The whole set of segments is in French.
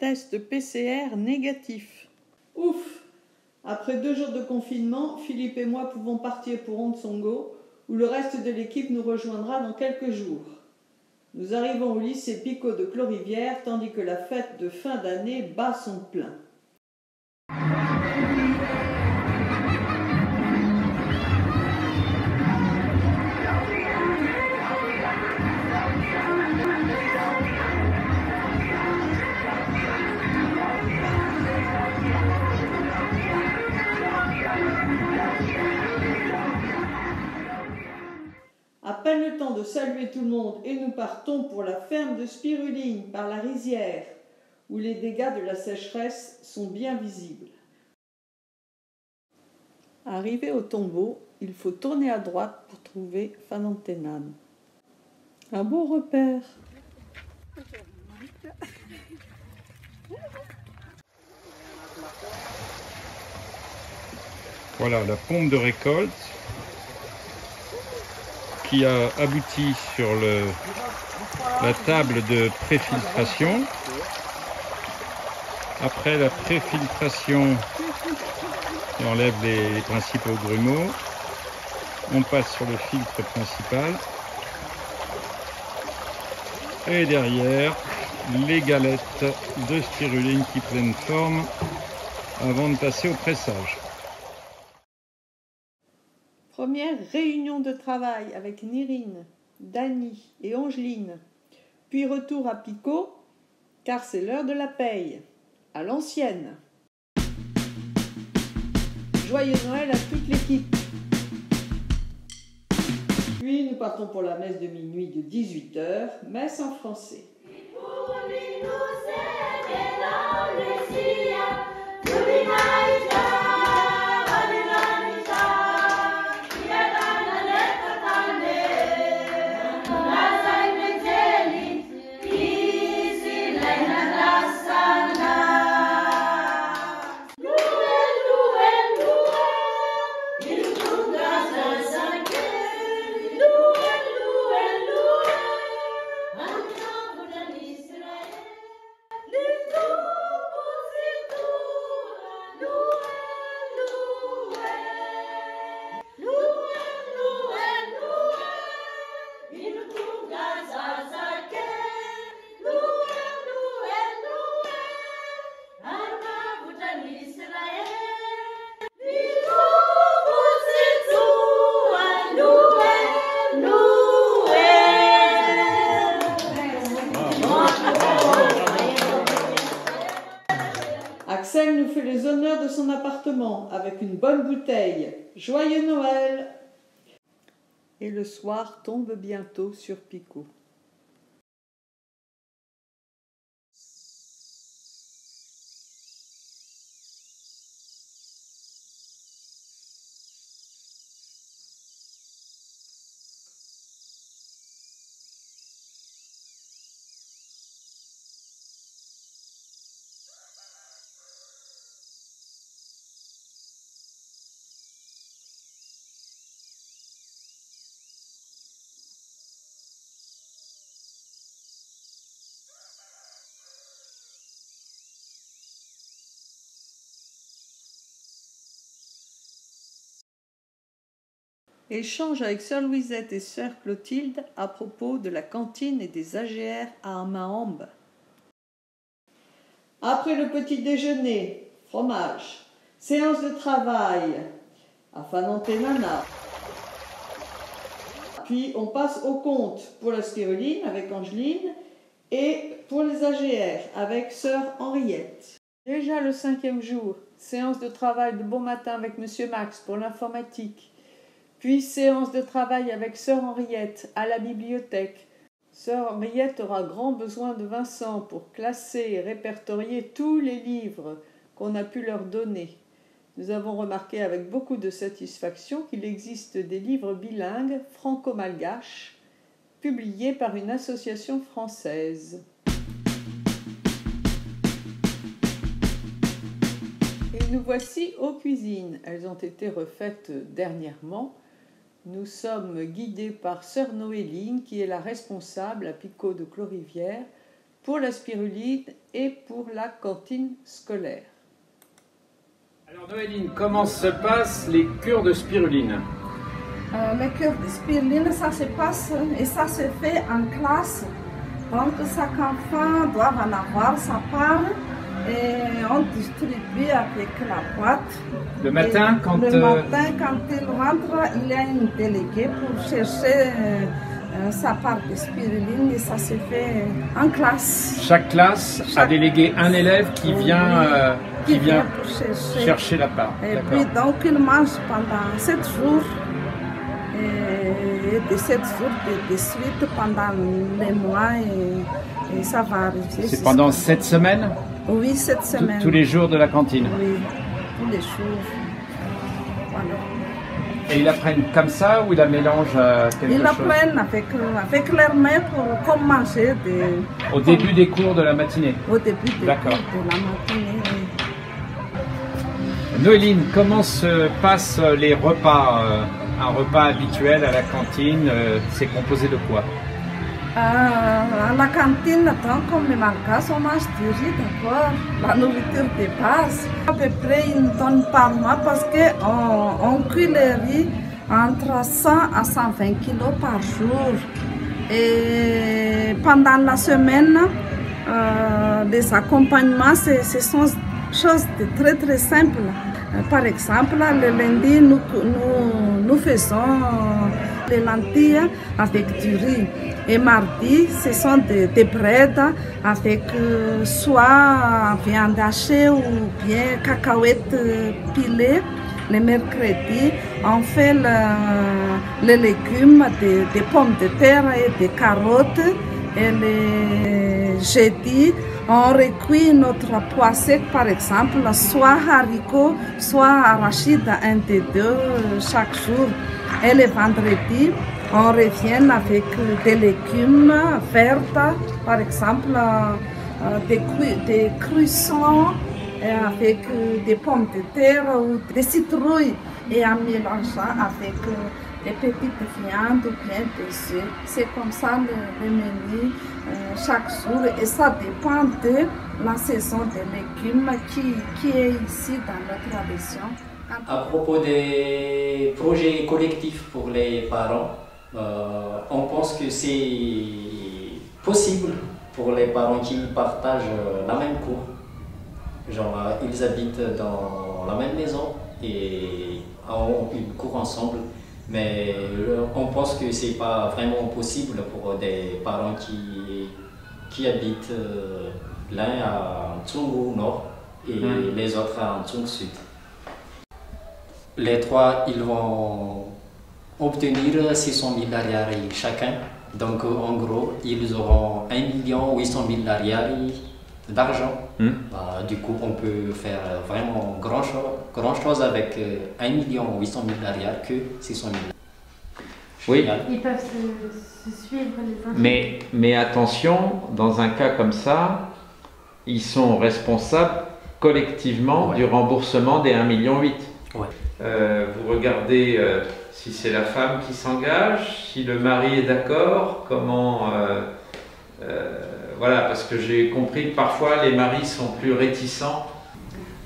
Test PCR négatif. Ouf Après deux jours de confinement, Philippe et moi pouvons partir pour Onsongo, où le reste de l'équipe nous rejoindra dans quelques jours. Nous arrivons au lycée Picot de Clorivière, tandis que la fête de fin d'année bat son plein. Tout le monde et nous partons pour la ferme de Spiruline par la rizière, où les dégâts de la sécheresse sont bien visibles. Arrivé au tombeau, il faut tourner à droite pour trouver Fanantenan. Un beau repère. Voilà la pompe de récolte qui a abouti sur le, la table de préfiltration. Après la préfiltration qui enlève les, les principaux grumeaux, on passe sur le filtre principal. Et derrière, les galettes de spiruline qui prennent forme avant de passer au pressage. Réunion de travail avec Nirine, Dany et Angeline, puis retour à Picot, car c'est l'heure de la paye, à l'ancienne. Joyeux Noël à toute l'équipe. Puis nous partons pour la messe de minuit de 18h, messe en français. Axel nous fait les honneurs de son appartement avec une bonne bouteille. Joyeux Noël Et le soir tombe bientôt sur Picot. Échange avec sœur Louisette et sœur Clotilde à propos de la cantine et des AGR à Amahambe. Après le petit déjeuner, fromage, séance de travail à Fanantenana. Puis on passe au compte pour la spiruline avec Angeline et pour les AGR avec sœur Henriette. Déjà le cinquième jour, séance de travail de bon matin avec monsieur Max pour l'informatique. Puis séance de travail avec sœur Henriette à la bibliothèque. Sœur Henriette aura grand besoin de Vincent pour classer et répertorier tous les livres qu'on a pu leur donner. Nous avons remarqué avec beaucoup de satisfaction qu'il existe des livres bilingues franco-malgaches publiés par une association française. Et nous voici aux cuisines. Elles ont été refaites dernièrement. Nous sommes guidés par sœur Noéline, qui est la responsable à Picot de Clorivière, pour la spiruline et pour la cantine scolaire. Alors Noéline, comment se passent les cures de spiruline? Euh, Les cures de spiruline, ça se passe et ça se fait en classe. Donc chaque enfant doit en avoir sa part et on distribue avec la boîte. Le matin, quand, le matin, quand il rentre, il y a une déléguée pour chercher euh, sa part de spiruline et ça se fait en classe. Chaque classe a délégué un élève qui vient, euh, qui, vient, chercher. chercher. la part. Et puis donc il mange pendant 7 jours. Et de 7 jours de, de, suite pendant les mois et, et ça va arriver. C'est pendant 7 semaines? Oui, cette semaine. Tous les jours de la cantine Oui, tous les jours. Voilà. Et ils la prennent comme ça ou ils la mélangent à quelque ils chose? Ils la prennent avec, avec leurs mains pour comme manger. Des, au début des cours de la matinée Au début des cours de la matinée, oui. Noéline, comment se passent les repas Un repas habituel à la cantine, c'est composé de quoi? À la cantine, tant comme les Malgaches, on mange du riz, d'accord La nourriture de base, à peu près une tonne par mois parce qu'on on cuit le riz entre 100 à 120 kilos par jour. Et pendant la semaine, euh, les accompagnements, ce sont choses très très simples. Par exemple, le lundi, nous, nous, nous faisons les lentilles avec du riz. Et mardi, ce sont des, des breads avec euh, soit viande hachée ou bien cacahuètes pilées. Le mercredi, on fait le, les légumes, des, des, pommes de terre et des carottes. Et le jeudi, on recuit notre pois sec, par exemple, soit haricots, soit arachide, un des deux chaque jour. Et le vendredi, on revient avec des légumes verts, par exemple, des, des cruissons avec des pommes de terre ou des citrouilles et en mélangeant avec des petites viandes ou bien des. C'est comme ça le, le menu euh, chaque jour et ça dépend de la saison des légumes qui, est ici dans notre tradition. À propos des projets collectifs pour les parents, euh, on pense que c'est possible pour les parents qui partagent la même cour. Genre, ils habitent dans la même maison et ont une cour ensemble. Mais on pense que c'est pas vraiment possible pour des parents qui, qui habitent euh, l'un à Tsungu Nord et mmh. les autres à Tsungu Sud. Les trois, ils vont obtenir 600 000 lariari chacun. Donc en gros, ils auront 1 million 800 000 lariari d'argent. Hmm. Bah, du coup, on peut faire vraiment grand chose, grand chose avec 1 million 800 000 lariari que 600 000. Oui. Ils peuvent se, se suivre les uns. Mais, mais attention, dans un cas comme ça, ils sont responsables collectivement Ouais. du remboursement des 1,8 million. Ouais. Euh, vous regardez euh, si c'est la femme qui s'engage, si le mari est d'accord, comment. euh, euh, voilà, parce que j'ai compris que parfois les maris sont plus réticents.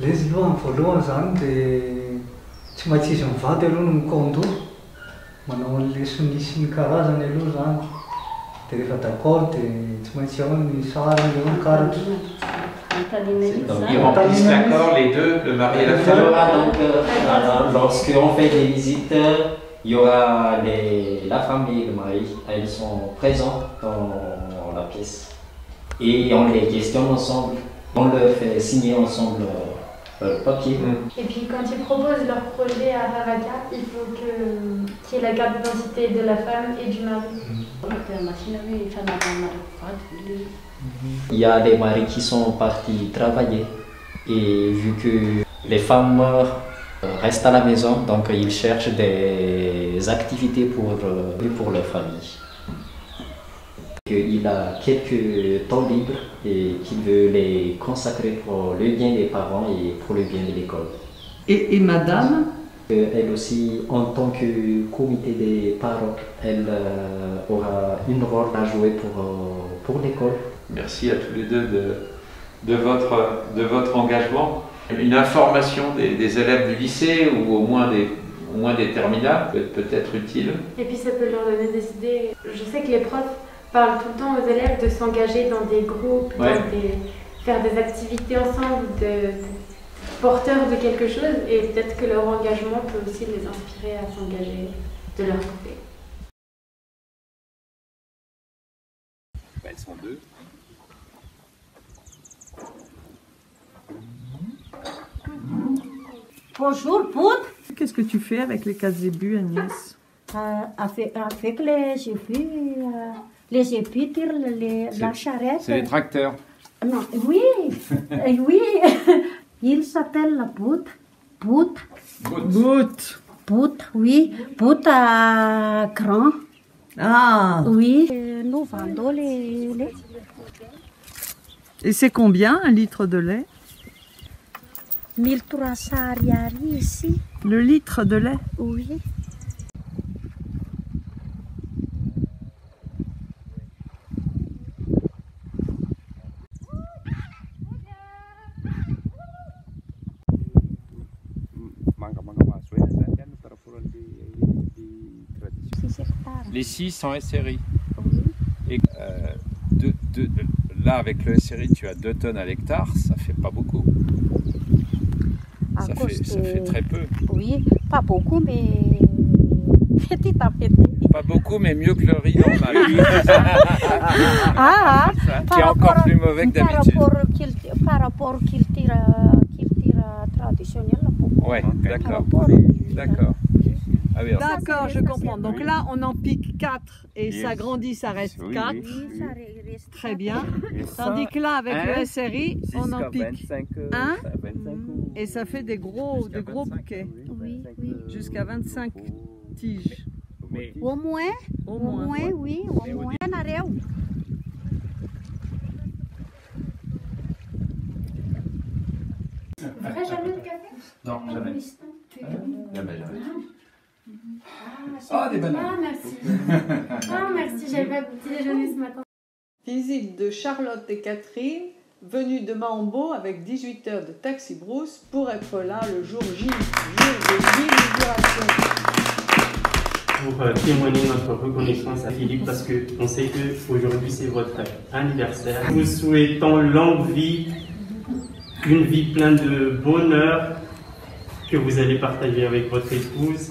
Les lois voalohan zany dia tsy maintsy izy mivady aloha no mikondro manao an'le sonisy ny karazany aloha zany dia rehefa d'accord dia tsy maintsy ao ny sariny eo ny karatra Donc, Ils remplissent l'accord, les deux, le mari et la Il y femme. aura donc, euh, lorsqu'on fait des visites, il y aura les, la femme et le mari. Elles sont présentes dans la pièce. Et on les questionne ensemble. On leur fait signer ensemble euh, le papier. Et puis quand ils proposent leur projet à Ravaka, il faut que- qu'il y ait la carte d'identité de la femme et du mari. Il y a des maris qui sont partis travailler. Et vu que les femmes euh, restent à la maison, donc ils cherchent des activités pour, euh, pour leur famille. Il a quelques temps libres et qu'il veut les consacrer pour le bien des parents et pour le bien de l'école. Et, et madame, Euh, Elle aussi, en tant que comité des parents, elle euh, aura une rôle à jouer pour, euh, pour l'école. merci à tous les deux de, de, votre, de votre engagement. Une information des, des élèves du lycée ou au moins des, au moins des terminales peut être peut-être utile. Et puis ça peut leur donner des idées. Je sais que les profs parlent tout le temps aux élèves de s'engager dans des groupes, Ouais. dans des, faire des activités ensemble, de, de porteurs de quelque chose. Et peut-être que leur engagement peut aussi les inspirer à s'engager de leur côté. elles sont deux. Bonjour, Poudre. Qu'est-ce que tu fais avec les gazébus, Agnès? Euh, avec, avec les euh, les épis tirent les- la charrette. C'est les tracteurs. Non, oui, euh, oui. Il s'appelle la poutre. Poutre, Bout. poutre, oui. Poutre à grand, Ah oui. Euh, Nous vendons les laits. Et c'est combien un litre de lait? 1300 riari ici, Le litre de lait? Oui. Les 6 sont SRI. oui. Et euh, deux- deux- là, avec le SRI, tu as 2 tonnes à l'hectare, ça fait pas beaucoup. À Ça fait, ça de- fait très peu. Oui, pas beaucoup, mais petit à petit. Pas beaucoup, mais mieux que le riz normal. Ah, qui est encore plus mauvais que par d'habitude. par rapport qu'il tire, euh, qu'il tire euh, traditionnel, beaucoup. Ouais, Par d'accord. rapport, D'accord. Ah oui, alors, D'accord, je comprends. Donc là, on en pique 4 et Yes. ça grandit, ça reste Oui, 4. oui. Oui, ça reste Très bien. Et Tandis que là, avec Hein le SRI, on en pique 25, euh, un. 25 ou- et ça fait des gros, des gros 25, bouquets. Oui, 25, oui. euh, Jusqu'à 25 au- tiges. Mais- Au moins, Au au moins. moins, oui, au moins. Jamais de café? Non. Jamais, jamais. Ah, des bananes. Ah, merci. Ah, merci, j'avais pas petit déjeuner ce matin. Visite de Charlotte et Catherine, venues de Maombo avec 18 heures de taxi brousse pour être là le jour J, jour de l'inauguration. pour euh, témoigner notre reconnaissance à Philippe parce qu'on sait qu'aujourd'hui c'est votre anniversaire. Nous souhaitons longue vie, une vie pleine de bonheur que vous allez partager avec votre épouse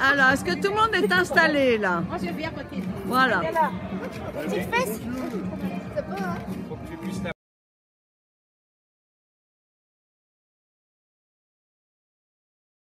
Alors, est-ce que tout le monde est installé là? Voilà. faut que tu puisses la